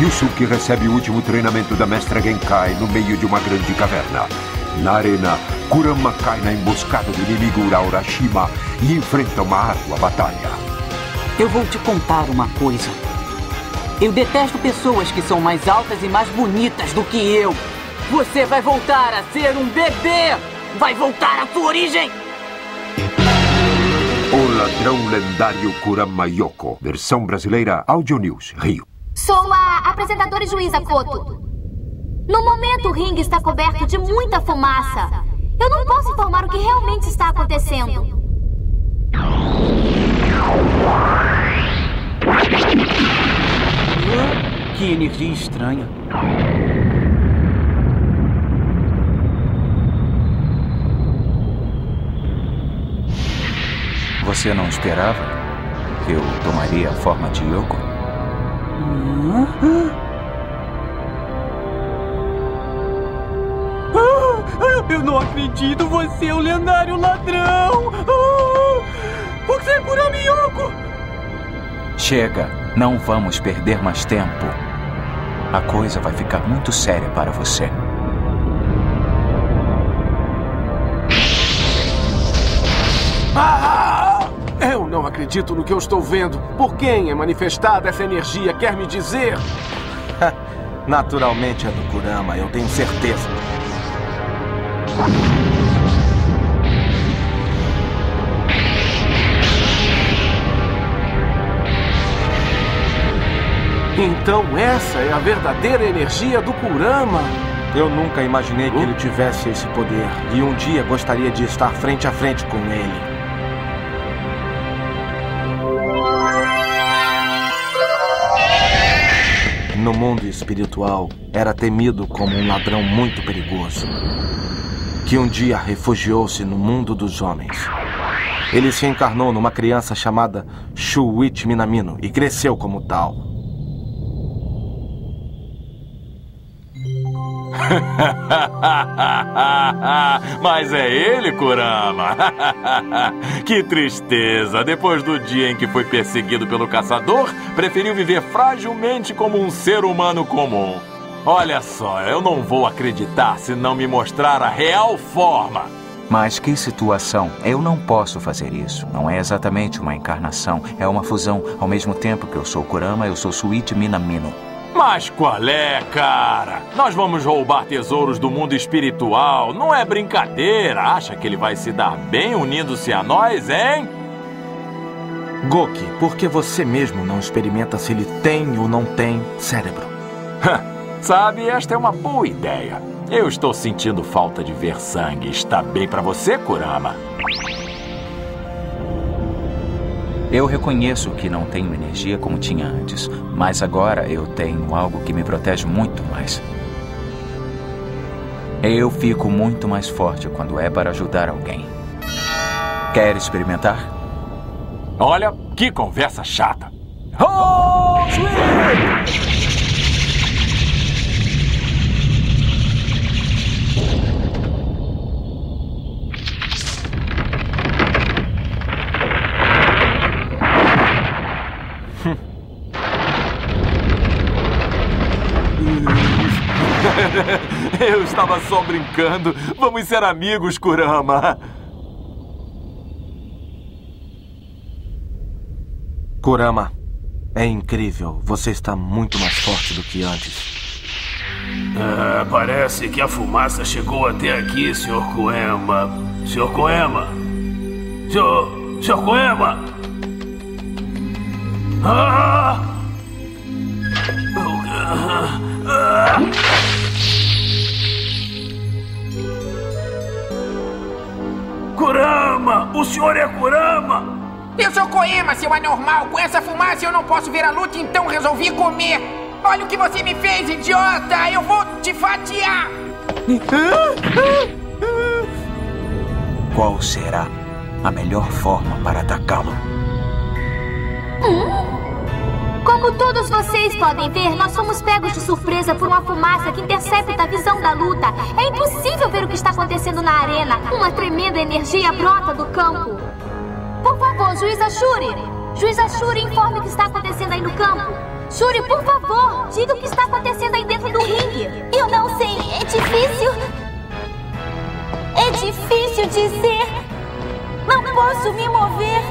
Yusuke recebe o último treinamento da Mestra Genkai no meio de uma grande caverna. Na arena, Kurama cai na emboscada do inimigo Uraurashima e enfrenta uma árdua batalha. Eu vou te contar uma coisa. Eu detesto pessoas que são mais altas e mais bonitas do que eu. Você vai voltar a ser um bebê! Vai voltar à sua origem! O ladrão lendário Kurama Yoko. Versão brasileira Audio News, Rio. Sou a apresentadora e juíza Koto. No momento, o ringue está coberto de muita fumaça. Eu não posso informar o que realmente está acontecendo. Que energia estranha. Você não esperava que eu tomaria a forma de Yoko? Ah, eu não acredito, você é o lendário ladrão! Ah, você é Kurama Yoko! Chega, não vamos perder mais tempo. A coisa vai ficar muito séria para você. Acredito no que eu estou vendo. Por quem é manifestada essa energia? Quer me dizer? Naturalmente é do Kurama, eu tenho certeza. Então essa é a verdadeira energia do Kurama. Eu nunca imaginei que ele tivesse esse poder e um dia gostaria de estar frente a frente com ele. No mundo espiritual, era temido como um ladrão muito perigoso, que um dia refugiou-se no mundo dos homens. Ele se encarnou numa criança chamada Shuichi Minamino e cresceu como tal. Mas é ele, Kurama. que tristeza. Depois do dia em que foi perseguido pelo caçador, preferiu viver fragilmente como um ser humano comum. Olha só, eu não vou acreditar se não me mostrar a real forma. Mas que situação? Eu não posso fazer isso. Não é exatamente uma encarnação, é uma fusão. Ao mesmo tempo que eu sou Kurama, eu sou Suichi Minamino. Mas qual é, cara? Nós vamos roubar tesouros do mundo espiritual. Não é brincadeira. Acha que ele vai se dar bem unindo-se a nós, hein? Goki, por que você mesmo não experimenta se ele tem ou não tem cérebro? Sabe, esta é uma boa ideia. Eu estou sentindo falta de ver sangue. Está bem para você, Kurama? Eu reconheço que não tenho energia como tinha antes, mas agora eu tenho algo que me protege muito mais. Eu fico muito mais forte quando é para ajudar alguém. Quer experimentar? Olha, que conversa chata. Oh, Eu estava só brincando. Vamos ser amigos, Kurama. Kurama, é incrível. Você está muito mais forte do que antes. Ah, parece que a fumaça chegou até aqui, Sr. Koema. Sr. Koema? Sr. Sr. Koema? Ah! Ah! Ah! Kurama! O senhor é Kurama! Eu sou Koema, seu anormal. Com essa fumaça eu não posso ver a luta, então resolvi comer. Olha o que você me fez, idiota! Eu vou te fatiar! Qual será a melhor forma para atacá-lo? Hum? Como todos vocês podem ver, nós fomos pegos de surpresa por uma fumaça que intercepta a visão da luta. É impossível ver o que está acontecendo na arena. Uma tremenda energia brota do campo. Por favor, juiz Ashuri! Juiz Ashuri, informe o que está acontecendo aí no campo. Shuri, por favor, diga o que está acontecendo aí dentro do ringue. Eu não sei, é difícil. É difícil dizer. Não posso me mover.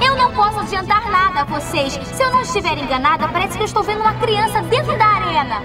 Eu não posso adiantar a vocês. Se eu não estiver enganada, parece que eu estou vendo uma criança dentro da arena.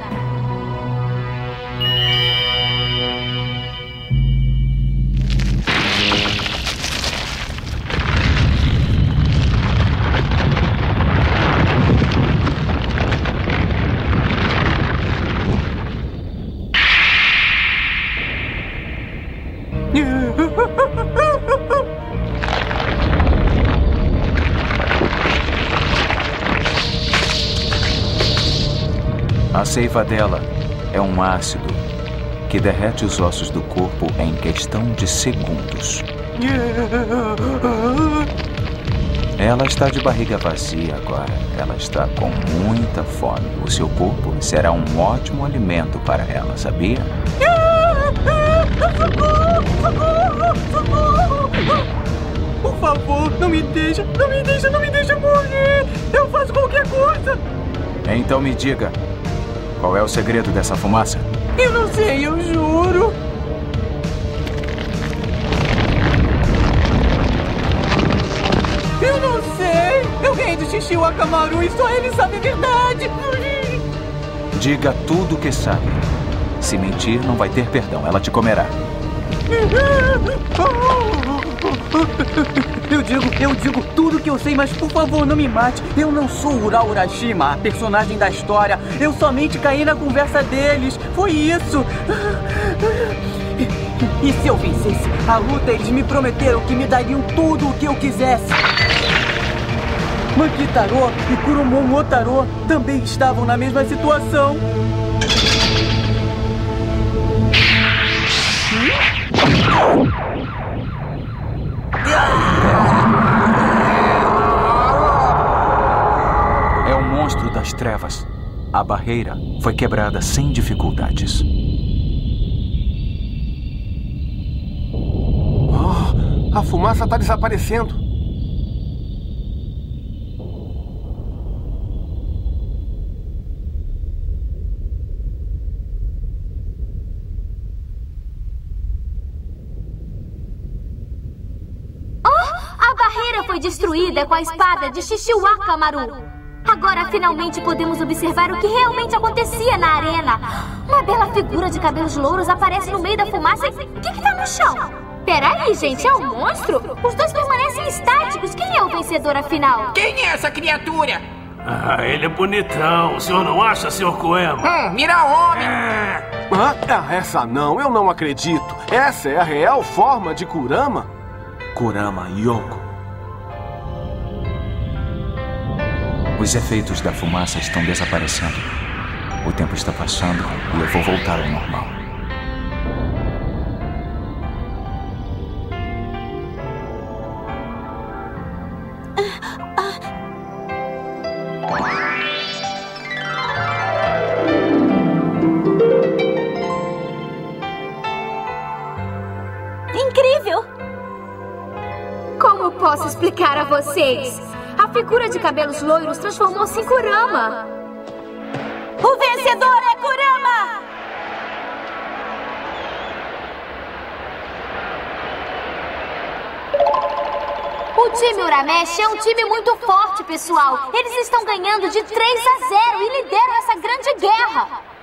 Seiva dela é um ácido que derrete os ossos do corpo em questão de segundos. Ela está de barriga vazia agora. Ela está com muita fome. O seu corpo será um ótimo alimento para ela, sabia? Por favor, não me deixa, não me deixa, não me deixa morrer. Eu faço qualquer coisa. Então me diga, qual é o segredo dessa fumaça? Eu não sei, eu juro. Eu não sei. Eu ganhei do Xixi Wakamaru e só ele sabe a verdade. Diga tudo o que sabe. Se mentir, não vai ter perdão. Ela te comerá. Eu digo, eu digo tudo que eu sei, mas por favor, não me mate. Eu não sou Ural Urashima, a personagem da história. Eu somente caí na conversa deles. Foi isso. E se eu vencesse a luta, eles me prometeram que me dariam tudo o que eu quisesse. Mankitaro e Kurumon Otaro também estavam na mesma situação. É trevas. A barreira foi quebrada sem dificuldades. A fumaça está desaparecendo. A barreira foi destruída com a espada de Shishiwaka Maru. Agora finalmente podemos observar o que realmente acontecia na arena. Uma bela figura de cabelos louros aparece no meio da fumaça e. O que, que tá no chão? Peraí, gente, é um monstro? Os dois permanecem estáticos. Quem é o vencedor afinal? Quem é essa criatura? Ah, ele é bonitão. O senhor não acha, senhor Koema? Hum, mira homem. Ah, ah, essa não, eu não acredito. Essa é a real forma de Kurama? Kurama Yoko. Os efeitos da fumaça estão desaparecendo. O tempo está passando e eu vou voltar ao normal. Incrível! Como posso explicar a vocês? Figura de cabelos loiros transformou-se em Kurama. O vencedor é Kurama! O time Uramesh é um time muito forte, pessoal. Eles estão ganhando de 3 a 0 e lideram essa grande guerra.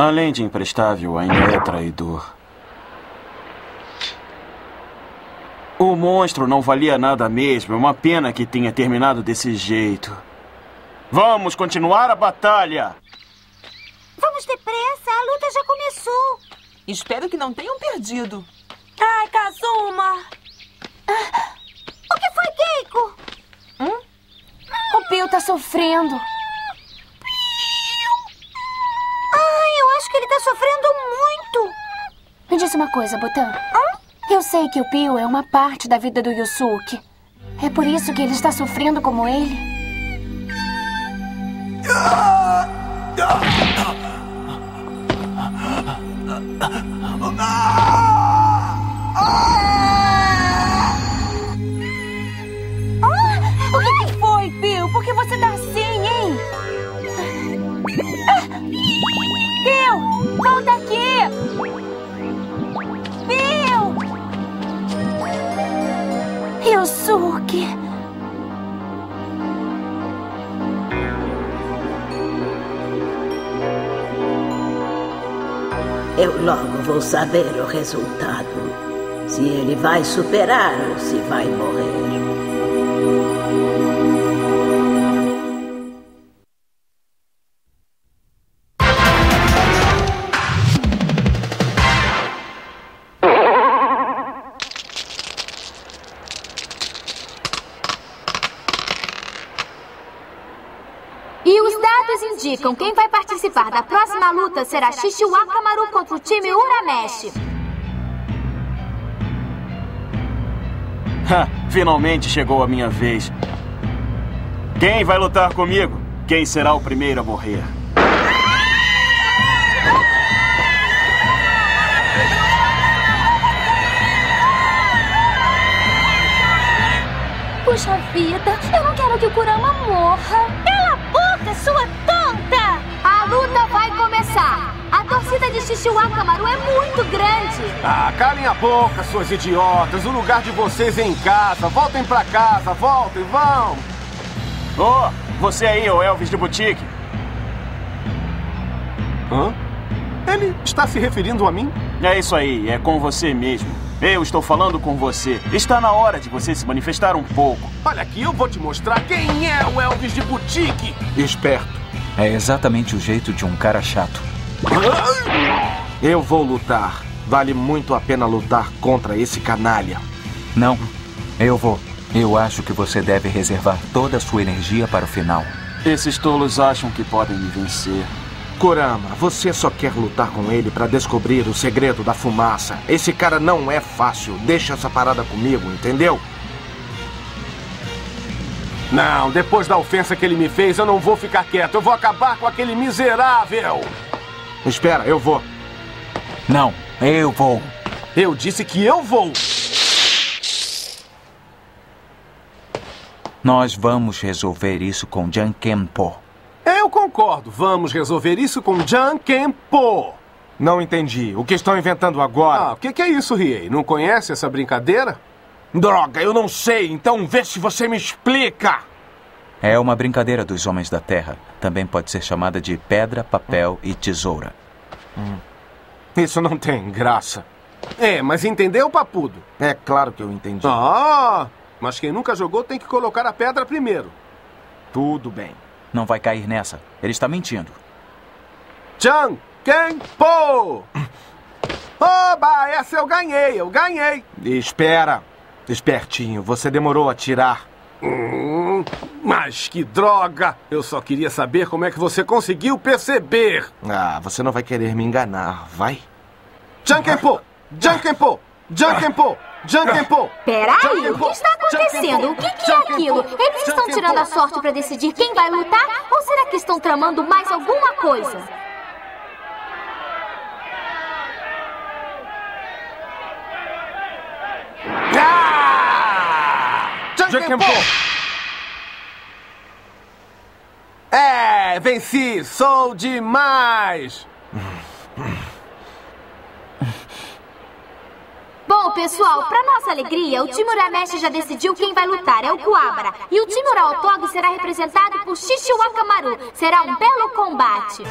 Além de imprestável, ainda é traidor. O monstro não valia nada mesmo. É uma pena que tenha terminado desse jeito. Vamos continuar a batalha! Vamos depressa, a luta já começou. Espero que não tenham perdido. Ai, Kazuma! Ah, O que foi, Keiko? Hum? O Pio tá sofrendo. Sofrendo muito. Me diz uma coisa, Botan. Eu sei que o Pio é uma parte da vida do Yusuke. É por isso que ele está sofrendo como ele? O Eu logo vou saber o resultado. Se ele vai superar ou se vai morrer. Luta será Shishiwakamaru contra o time Uramesh. Finalmente chegou a minha vez. Quem vai lutar comigo? Quem será o primeiro a morrer? Puxa vida, eu não quero que o Kurama morra. Cala a boca, sua tonta! Começar. A torcida de Shishiwakamaru é muito grande. Ah, calem a boca, suas idiotas. O lugar de vocês é em casa. Voltem pra casa, voltem, vão. Ô, você aí, o Elvis de boutique. Hã? Ele está se referindo a mim? É isso aí, é com você mesmo. Eu estou falando com você. Está na hora de você se manifestar um pouco. Olha aqui, eu vou te mostrar quem é o Elvis de boutique. Esperto. É exatamente o jeito de um cara chato. Eu vou lutar. Vale muito a pena lutar contra esse canalha. Não, eu vou. Eu acho que você deve reservar toda a sua energia para o final. Esses tolos acham que podem me vencer. Kurama, você só quer lutar com ele para descobrir o segredo da fumaça. Esse cara não é fácil. Deixa essa parada comigo, entendeu? Não, depois da ofensa que ele me fez, eu não vou ficar quieto. Eu vou acabar com aquele miserável. Espera, eu vou. Não, eu vou. Eu disse que eu vou. Nós vamos resolver isso com Jankenpo. Eu concordo. Vamos resolver isso com Jankenpo. Não entendi. O que estão inventando agora? Ah, o que, que é isso, Riei? Não conhece essa brincadeira? Droga, eu não sei. Então vê se você me explica. É uma brincadeira dos homens da Terra. Também pode ser chamada de pedra, papel e tesoura. Hum. Isso não tem graça. É, mas entendeu, papudo? É claro que eu entendi. Ah, mas quem nunca jogou tem que colocar a pedra primeiro. Tudo bem. Não vai cair nessa. Ele está mentindo. Chan, quem, po! Oba, essa eu ganhei, eu ganhei. Espera. Espertinho, você demorou a tirar. Hum, mas que droga! Eu só queria saber como é que você conseguiu perceber. Ah, você não vai querer me enganar, vai? Jankenpo! Jankenpo! Jankenpo! Jankenpo! Peraí, o que está acontecendo? O que, que é aquilo? Eles estão tirando a sorte para decidir quem vai lutar? Ou será que estão tramando mais alguma coisa? Jankenpo! É, venci! Sou demais! Bom, pessoal, para nossa alegria, o time Uramesh já decidiu quem vai lutar, é o Kuabara. E o time Uraotog será representado por Shishiwakamaru. Será um belo combate.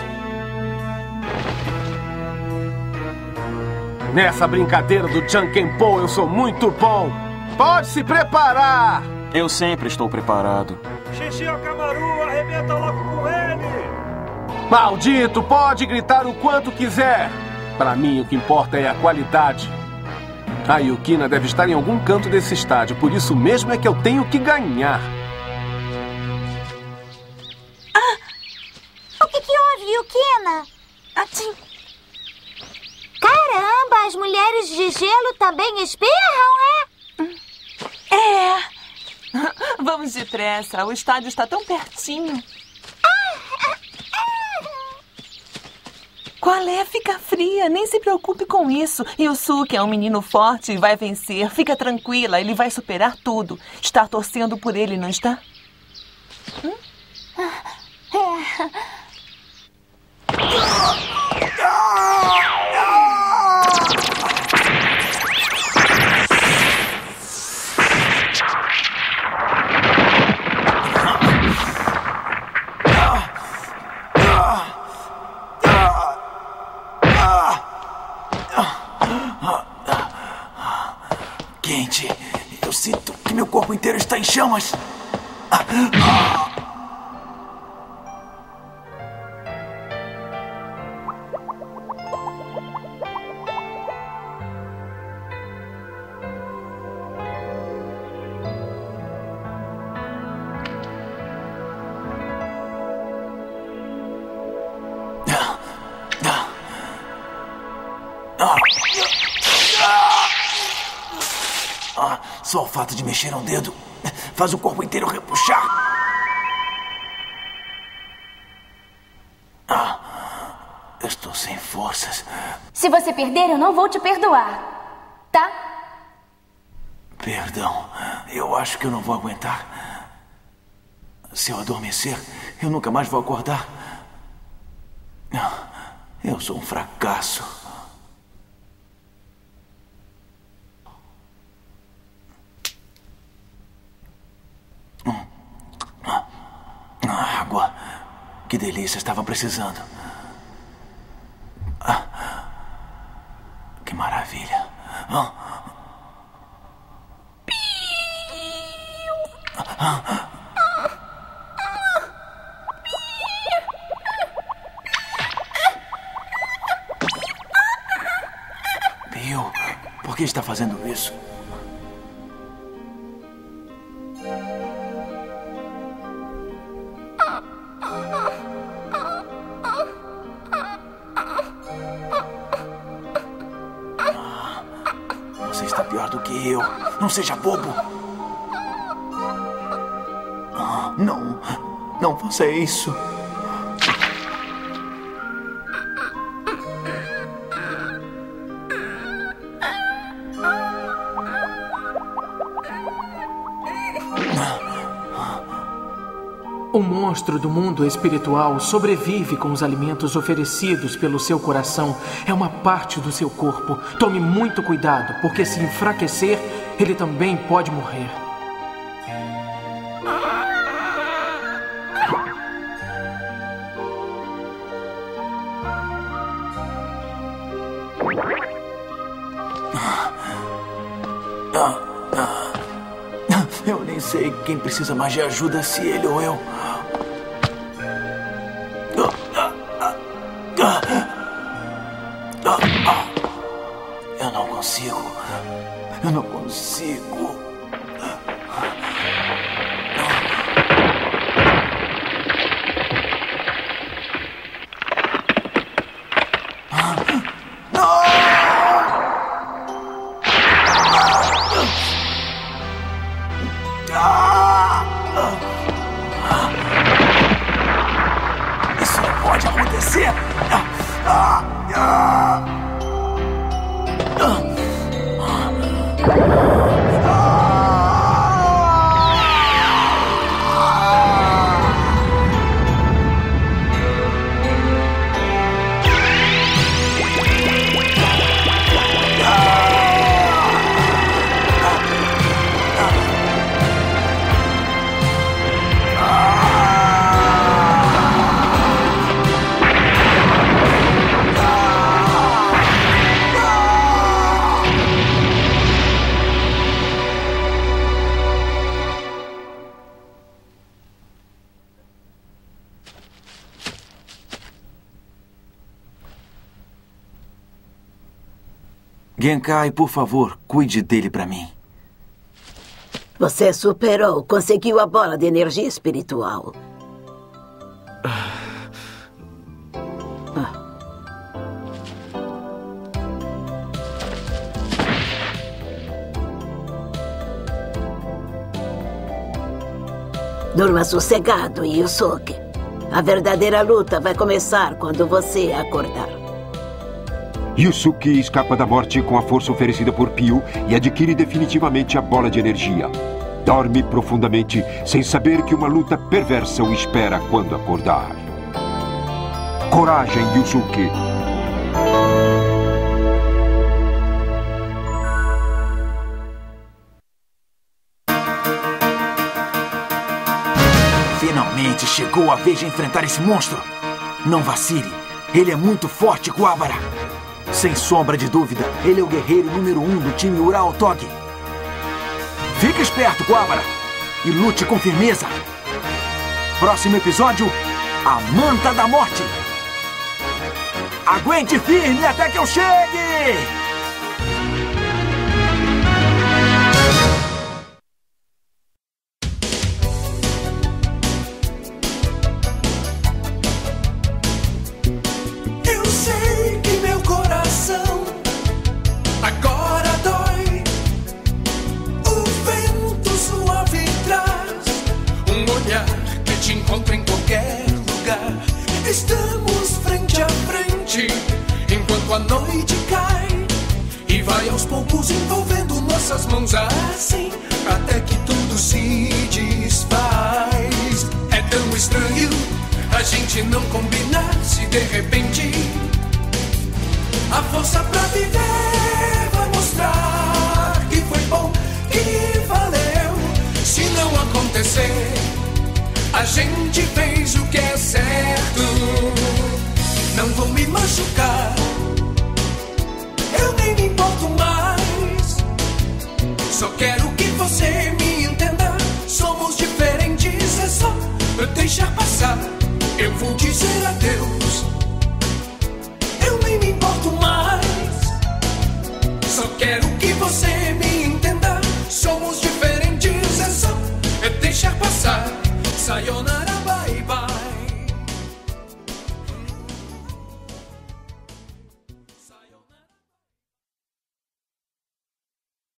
Nessa brincadeira do Jankenpo, eu sou muito bom! Pode se preparar! Eu sempre estou preparado. Shishiwakamaru, arrebenta logo com ele! Maldito, pode gritar o quanto quiser! Para mim, o que importa é a qualidade. A Yukina deve estar em algum canto desse estádio, por isso mesmo é que eu tenho que ganhar. O que, que houve, Yukina? Atim. Caramba, as mulheres de gelo também espirram, é? É. Vamos depressa, o estádio está tão pertinho. Qual é? Fica fria. Nem se preocupe com isso. Yusuke é um menino forte e vai vencer. Fica tranquila, ele vai superar tudo. Está torcendo por ele, não está? Hum? É. chamas. Ah! Ah, só o fato de mexer um dedo faz o corpo inteiro repuxar. Ah, eu estou sem forças. Se você perder, eu não vou te perdoar. Tá? Perdão, eu acho que eu não vou aguentar. Se eu adormecer, eu nunca mais vou acordar. Eu sou um fracasso. Que delícia, estava precisando. Ah, que maravilha. Ah. Por que está fazendo isso? Não seja bobo. Ah, Não, não faça isso. O monstro do mundo espiritual sobrevive com os alimentos oferecidos pelo seu coração. É uma parte do seu corpo. Tome muito cuidado, porque se enfraquecer, ele também pode morrer. Eu nem sei quem precisa mais de ajuda, se ele ou eu. Eu não consigo. Isso não pode acontecer! Ah, ah, ah. Genkai, por favor, cuide dele pra mim. Você superou, conseguiu a bola de energia espiritual. Durma sossegado, Yusuke. A verdadeira luta vai começar quando você acordar. Yusuke escapa da morte com a força oferecida por Pio e adquire definitivamente a bola de energia. Dorme profundamente, sem saber que uma luta perversa o espera quando acordar. Coragem, Yusuke! Finalmente chegou a vez de enfrentar esse monstro. Não vacile. Ele é muito forte, Kuwabara. Sem sombra de dúvida, ele é o guerreiro número um do time Ural Tog. Fique esperto, Kuwabara. E lute com firmeza. Próximo episódio, a Manta da Morte. Aguente firme até que eu chegue!